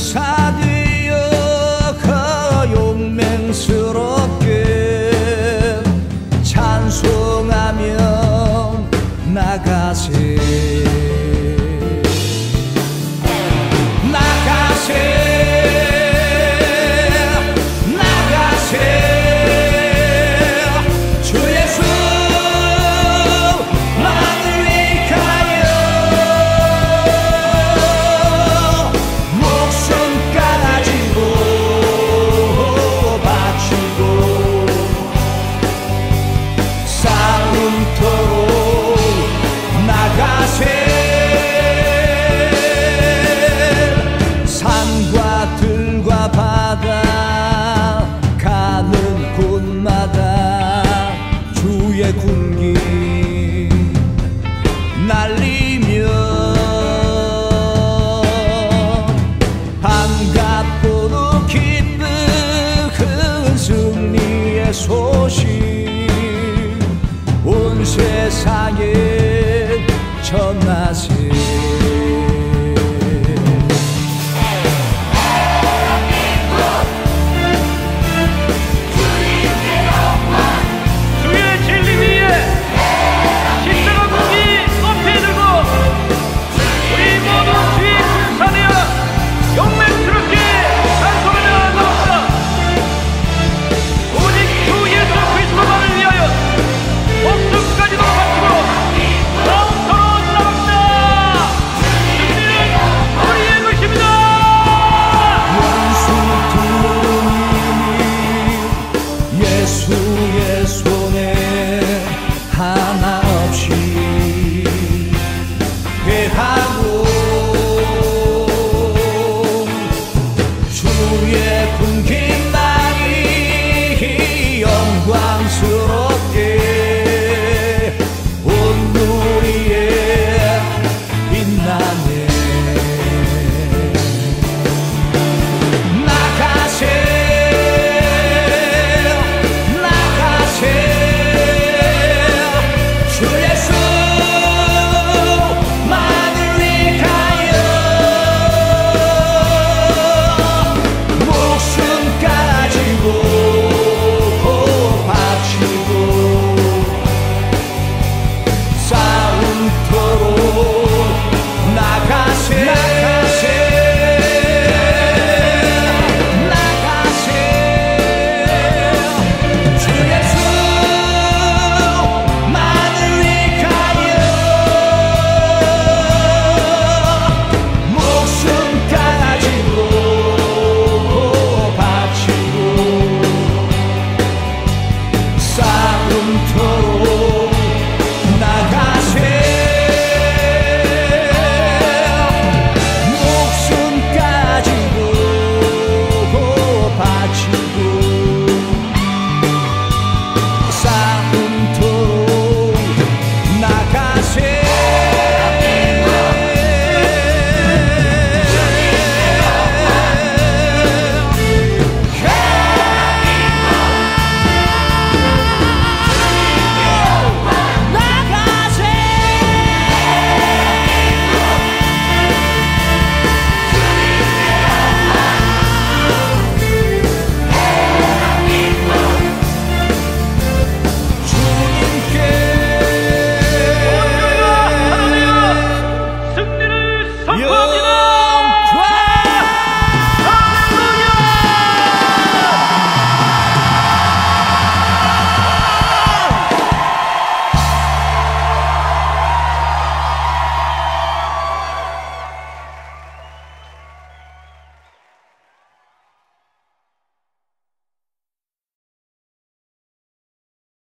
용사되어 그 용맹스럽게 찬송하며 나가세. 세상에 전 맛을 하